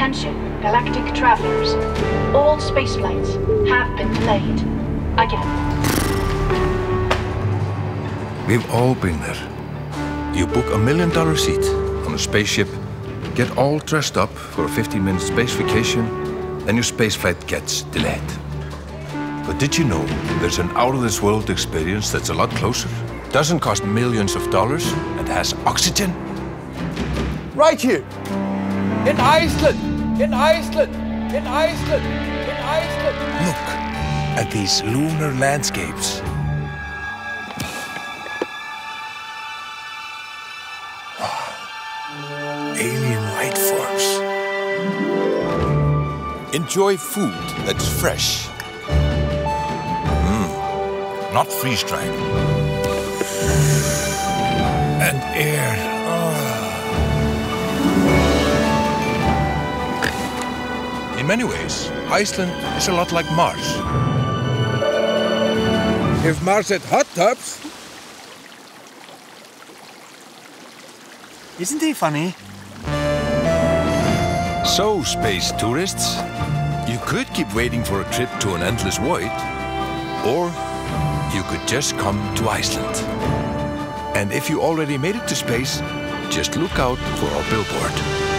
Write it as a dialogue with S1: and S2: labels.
S1: Attention, galactic travelers. All spaceflights have been delayed. Again.
S2: We've all been there. You book a million dollar seat on a spaceship, get all dressed up for a 15 minute space vacation, then your spaceflight gets delayed. But did you know there's an out of this world experience that's a lot closer? Doesn't cost millions of dollars and has oxygen?
S3: Right here. In Iceland. In Iceland. In Iceland. In Iceland.
S2: Look at these lunar landscapes. Alien light forms. Enjoy food that's fresh. Mm, not freeze dried. And air. ah. In many ways, Iceland is a lot like Mars.
S3: If Mars had hot tubs,
S4: Isn't he funny?
S2: So, space tourists, you could keep waiting for a trip to an endless void, or you could just come to Iceland. And if you already made it to space, just look out for our billboard.